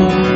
you.